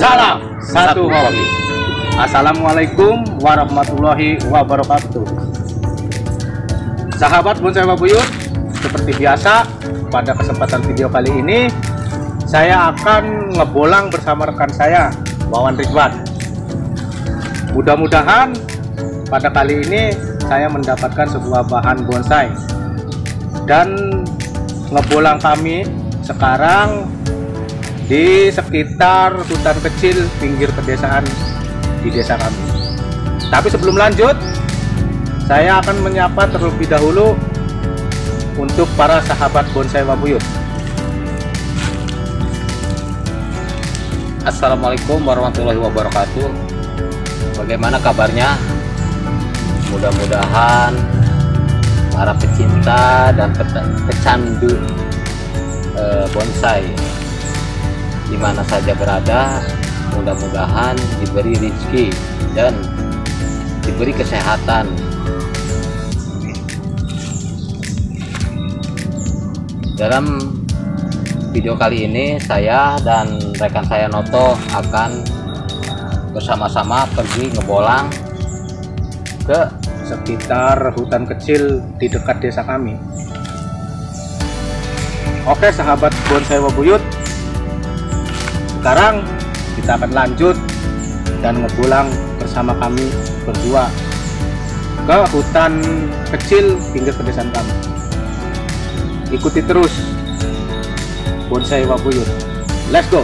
Salam satu hobi. Assalamualaikum warahmatullahi wabarakatuh. Sahabat bonsai Wabuyut, seperti biasa pada kesempatan video kali ini saya akan ngebolang bersama rekan saya Wawan Ridwan. Mudah-mudahan pada kali ini saya mendapatkan sebuah bahan bonsai dan ngebolang kami sekarang di sekitar hutan kecil pinggir pedesaan di desa kami. Tapi sebelum lanjut, saya akan menyapa terlebih dahulu untuk para sahabat bonsai Wabuyut. Assalamualaikum warahmatullahi wabarakatuh. Bagaimana kabarnya? Mudah-mudahan para pecinta dan pecandu eh, bonsai di mana saja berada mudah-mudahan diberi rezeki dan diberi kesehatan dalam video kali ini saya dan rekan saya Noto akan bersama-sama pergi ngebolang ke sekitar hutan kecil di dekat desa kami. Oke sahabat bonsai Wabuyut, sekarang kita akan lanjut dan ngebulang bersama kami berdua ke hutan kecil pinggir pedesaan kami. Ikuti terus bonsai Wabuyut. Let's go!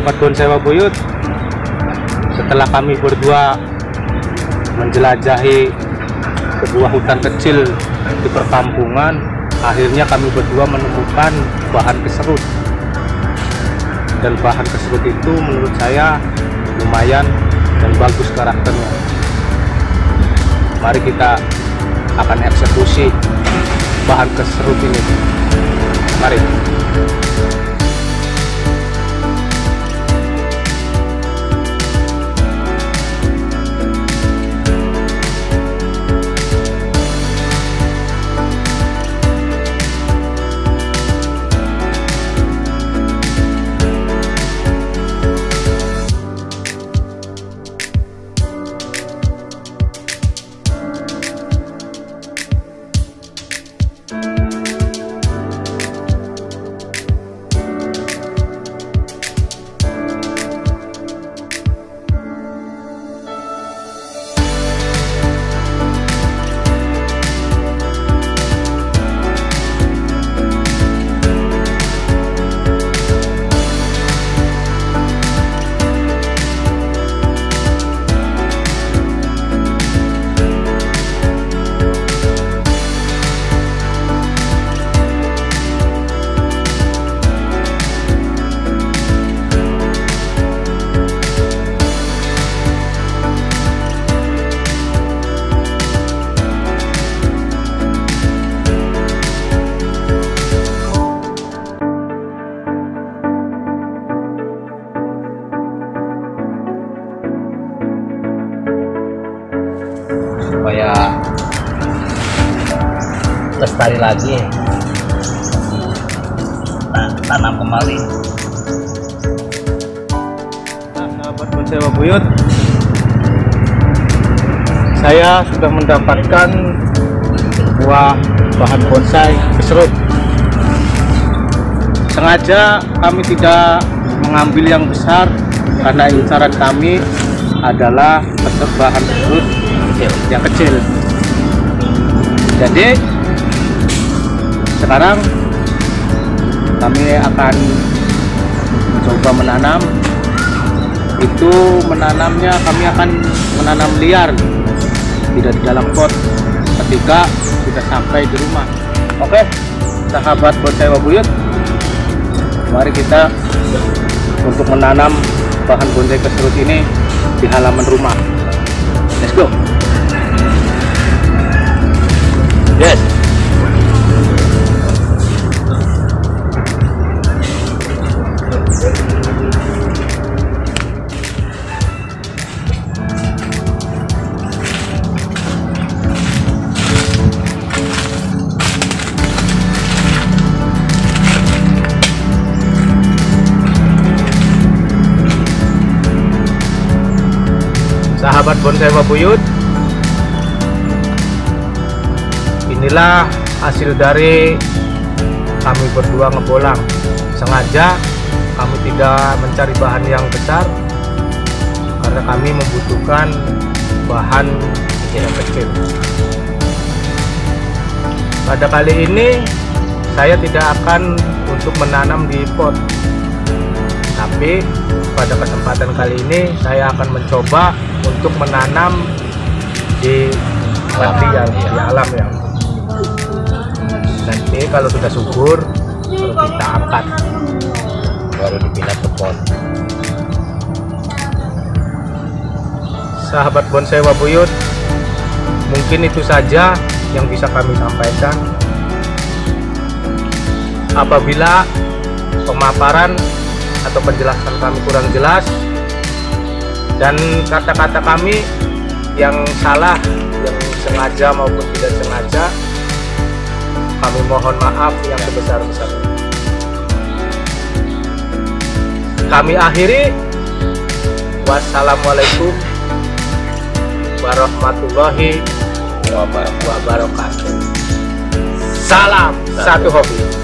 Sahabat bonsai Wabuyut, setelah kami berdua menjelajahi sebuah hutan kecil di perkampungan, akhirnya kami berdua menemukan bahan keserut. Dan bahan keserut itu menurut saya lumayan dan bagus karakternya. Mari kita akan eksekusi bahan keserut ini. Mari. Lestari lagi Ta- tanam kembali Nah, sahabat bonsai Wabuyut, saya sudah mendapatkan buah bahan bonsai keserut. Sengaja kami tidak mengambil yang besar karena incaran kami adalah bahan kecil yang kecil. Jadi sekarang kami akan mencoba menanam. Itu menanamnya kami akan menanam liar tidak di dalam pot ketika sudah sampai di rumah. Oke sahabat bonsai wabuyut mari kita untuk menanam bahan bonsai keserut ini di halaman rumah. Let's go bonsai wabuyut inilah hasil dari kami berdua ngebolang. Sengaja kami tidak mencari bahan yang besar karena kami membutuhkan bahan yang kecil. Pada kali ini saya tidak akan untuk menanam di pot. Tapi pada kesempatan kali ini saya akan mencoba untuk menanam di liar iya. di alam ya nanti kalau sudah subur baru kita angkat Baru dipindah ke pot. sahabat bonsai wabuyut mungkin itu saja yang bisa kami sampaikan apabila pemaparan atau penjelasan kami kurang jelas dan kata-kata kami yang salah yang sengaja maupun tidak sengaja kami mohon maaf yang sebesar-besarnya. Kami akhiri. Wassalamualaikum warahmatullahi wabarakatuh. Salam satu hobi